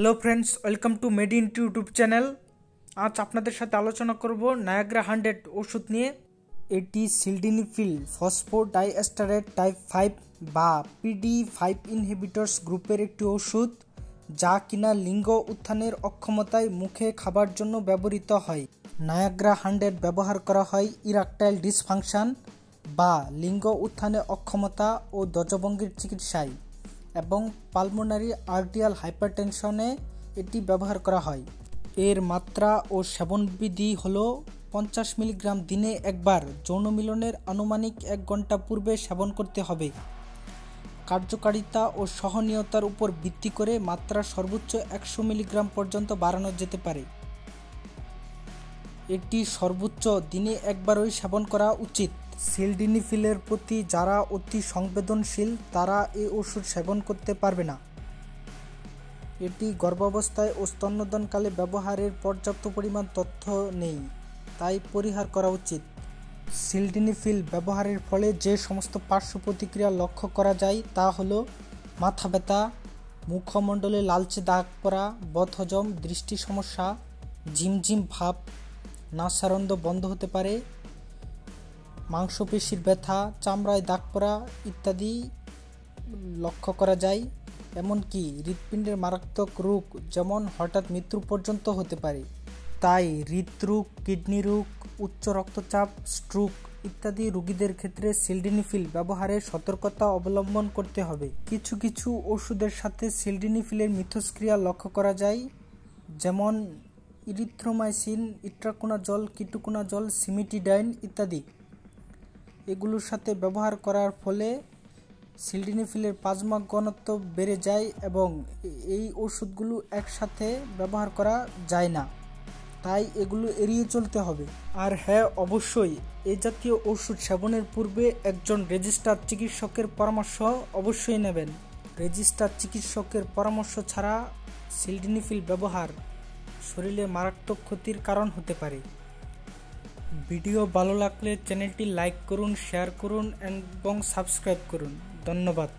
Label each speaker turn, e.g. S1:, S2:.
S1: Hello friends welcome to made in YouTube channel আজ আপনাদের সাথে আলোচনা করব নায়াগ্রা হান্ড্রেড ওষুধ নিয়ে। এটি সিলডিনিফিল ফসফোডাইএস্টারেট টাইপ ফাইভ বা পিডি ফাইভ ইনহিবিটর্স গ্রুপের একটি ওষুধ, যা কিনা লিঙ্গ উত্থানের অক্ষমতায় মুখে খাবার জন্য ব্যবহৃত হয়। নায়াগ্রা হান্ড্রেড ব্যবহার করা হয় ইরাকটাইল ডিসফাংশন বা লিঙ্গ উত্থানে অক্ষমতা ও দজভঙ্গির চিকিৎসায়। এবং পালমোনারি আর্টিয়াল হাইপারটেনশনে এটি ব্যবহার করা হয়। এর মাত্রা ও সেবনবিধি হল পঞ্চাশ মিলিগ্রাম দিনে একবার। যৌন মিলনের আনুমানিক এক ঘণ্টা পূর্বে সেবন করতে হবে। কার্যকারিতা ও সহনীয়তার উপর ভিত্তি করে মাত্রা সর্বোচ্চ একশো মিলিগ্রাম পর্যন্ত বাড়ানো যেতে পারে। এটি সর্বোচ্চ দিনে একবারই সেবন করা উচিত। সিলডিনিফিলের প্রতি যারা অতি সংবেদনশীল, তারা এই ওষুধ সেবন করতে পারবে না। এটি গর্ভাবস্থায় ও স্তন্যদানকালে ব্যবহারের পর্যাপ্ত পরিমাণ তথ্য নেই, তাই পরিহার করা উচিত। সিলডিনিফিল ব্যবহারের ফলে যে সমস্ত পার্শ্ব প্রতিক্রিয়া লক্ষ্য করা যায় তা হলো মাথা ব্যথা, মুখমণ্ডলে লালচে দাগ পড়া, বদহজম, দৃষ্টি সমস্যা, ঝিমঝিম ভাব, নাসারন্দ বন্ধ হতে পারে মাংসপেশির ব্যথা, চামড়ায় দাগ পড়া ইত্যাদি লক্ষ্য করা যায়। এমনকি হৃৎপিণ্ডের মারাত্মক রোগ যেমন হঠাৎ মৃত্যু পর্যন্ত হতে পারে, তাই হৃদরোগ, কিডনি রোগ, উচ্চ রক্তচাপ স্ট্রোক ইত্যাদি রোগীদের ক্ষেত্রে সিলডিনিফিল ব্যবহারে সতর্কতা অবলম্বন করতে হবে। কিছু কিছু ওষুধের সাথে সিলডিনিফিলের মিথস্ক্রিয়া লক্ষ্য করা যায়, যেমন ইরিথ্রোমাইসিন ইট্রাকোনা জল কিটুকোনা জল সিমিটিডাইন ইত্যাদি। এগুলোর সাথে ব্যবহার করার ফলে সিলডিনিফিলের প্লাজমা ঘনত্ব বেড়ে যায় এবং এই ওষুধগুলো একসাথে ব্যবহার করা যায় না। তাই এগুলো এড়িয়ে চলতে হবে। আর হ্যাঁ অবশ্যই, এ জাতীয় ওষুধ সেবনের পূর্বে একজন রেজিস্টার চিকিৎসকের পরামর্শ অবশ্যই নেবেন। রেজিস্টার চিকিৎসকের পরামর্শ ছাড়া সিলডিনিফিল ব্যবহার শরীরে মারাত্মক ক্ষতির কারণ হতে পারে। ভিডিও ভালো লাগলে চ্যানেলটি লাইক করুন শেয়ার করুন এবং সাবস্ক্রাইব করুন। ধন্যবাদ।